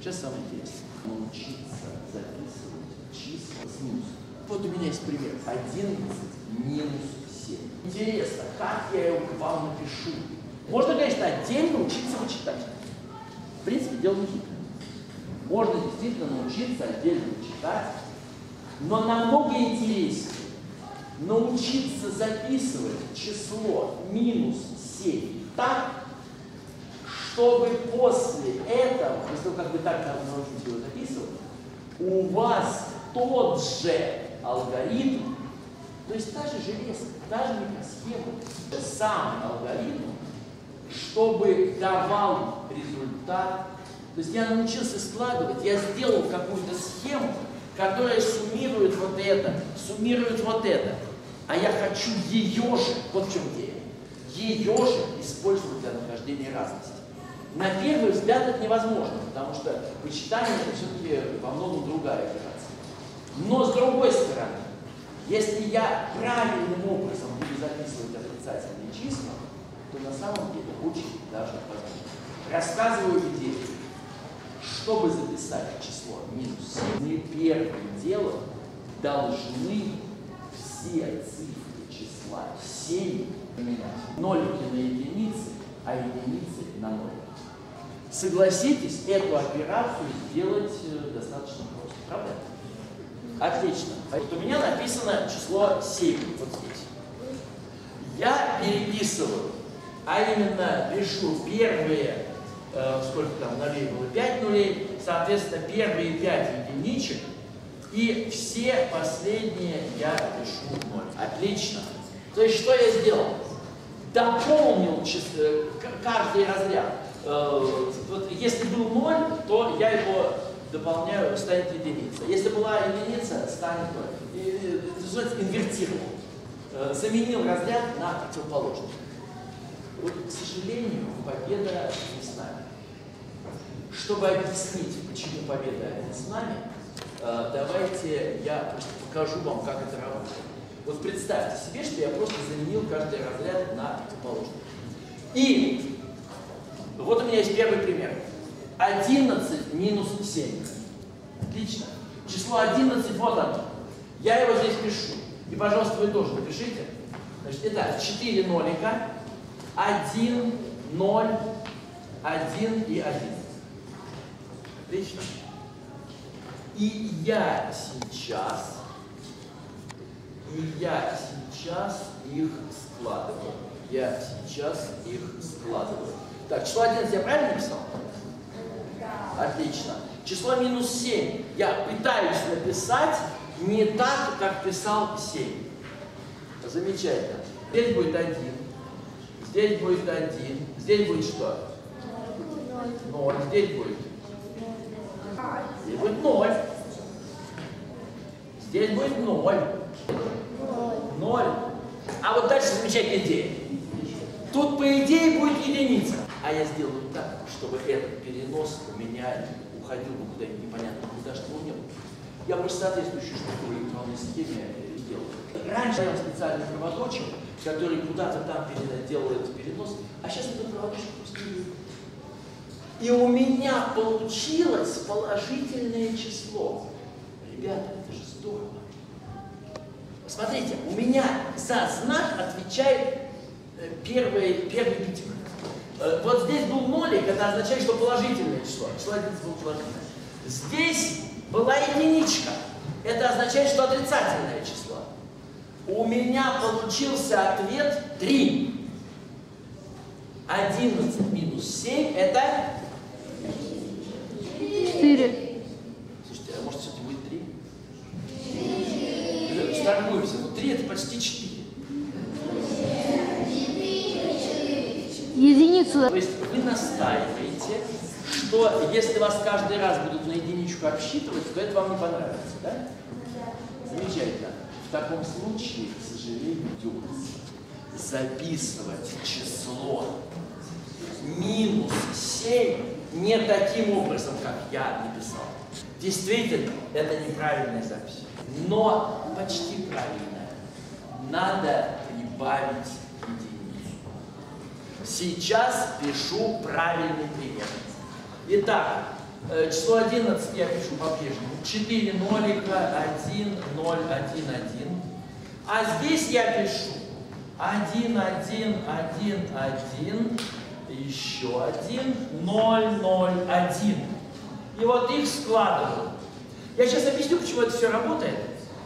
Сейчас самое интересное. Научиться записывать числа с минусом. Вот у меня есть пример. 11 минус 7. Интересно, как я его к вам напишу? Можно, конечно, отдельно учиться вычитать. В принципе, дело не хитрое. Можно действительно научиться отдельно читать, но намного интереснее научиться записывать число минус 7 так, чтобы после этого, после того, как вы так научитесь его записывать, у вас тот же алгоритм, то есть та же железка, та же микросхема, сам алгоритм, чтобы давал результат. То есть я научился складывать, я сделал какую-то схему, которая суммирует вот это, суммирует вот это. А я хочу ее же, вот в чем идея, ее же использовать для нахождения разности. На первый взгляд это невозможно, потому что вычитание это все-таки во многом другая операция. Но с другой стороны, если я правильным образом буду записывать отрицательные числа, то на самом деле очень даже возможно. Рассказываю идею. Чтобы записать число минус 7, мы первым делом должны все цифры числа 7 поменять. Нолики на единицы, а единицы на ноль. Согласитесь, эту операцию сделать э, достаточно просто, правда? Отлично. Вот у меня написано число 7 вот здесь. Я переписываю, а именно пишу первые, э, сколько там нулей было, 5 нулей, соответственно, первые 5 единичек, и все последние я пишу 0. Отлично. То есть что я сделал? Дополнил число, каждый разряд. Э, вот если был 0, то я его дополняю, станет единица. Если была единица, станет 0. Это называется инвертировал. Э, заменил разряд на противоположный. Вот, к сожалению, победа не с нами. Чтобы объяснить, почему победа не с нами, э, давайте я покажу вам, как это работает. Вот представьте себе, что я просто заменил каждый разряд на противоположный. И вот у меня есть первый пример. 11 минус 7. Отлично. Число 11, вот оно. Я его здесь пишу. И, пожалуйста, вы тоже напишите. Значит, итак, 4 нолика, 1, 0, 1 и 1. Отлично. И я сейчас, и я сейчас их складываю. Я сейчас их складываю. Так, число 11 я правильно написал? Отлично. Число минус 7 я пытаюсь написать не так, как писал 7. Замечательно. Здесь будет 1. Здесь будет 1. Здесь будет что? 0. Здесь будет? Здесь будет 0. Здесь будет 0. 0. А вот дальше замечательная идея. Тут, по идее, будет единица. А я сделаю так, чтобы этот перенос у меня уходил бы куда-нибудь непонятно куда, он не было. Я просто соответствующую штуку в электронной схеме делаю. Раньше я специальный проводочек, который куда-то там делает перенос, а сейчас этот проводочек просто И у меня получилось положительное число. Ребята, это же здорово. Смотрите, у меня за знак отвечает э, первый, первый битик. Э, вот здесь был нолик, это означает, что положительное число. Число 11 было положительное. Здесь была единичка. Это означает, что отрицательное число. У меня получился ответ 3. 11 минус 7 это? 4. Настаиваете, что если вас каждый раз будут на единичку обсчитывать, то это вам не понравится, да? Замечательно. В таком случае, к сожалению, придется записывать число минус 7 не таким образом, как я написал. Действительно, это неправильная запись, но почти правильная. Надо прибавить Сейчас пишу правильный пример. Итак, Э, число 11 я пишу по-прежнему. 4 нолика, 1, 0, 1, 1. А здесь я пишу 1, 1, 1, 1, еще 1, 0, 0, 1. И вот их складываю. Я сейчас объясню, почему это все работает.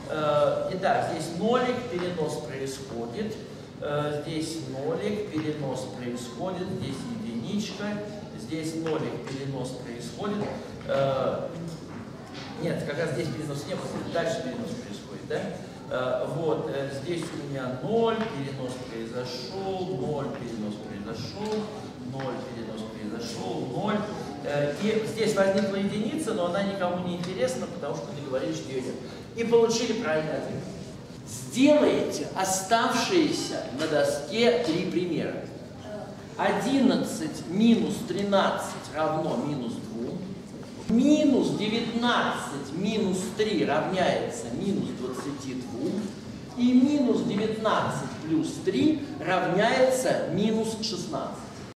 Э, итак, здесь нолик, перенос происходит. Э, здесь нолик, перенос происходит. Здесь единичка. Здесь нолик, перенос происходит. Э, нет, как раз здесь перенос не было. Дальше перенос происходит, да? Вот, здесь у меня 0, перенос произошел, 0, перенос произошел, 0, перенос произошел, 0. И здесь возникла единица, но она никому не интересна, потому что договорились, что ее нет и получили правильный ответ. Сделайте оставшиеся на доске три примера. 11 минус 13 равно минус 2. Минус 19 минус 3 равняется минус 22. И минус 19 плюс 3 равняется минус 16.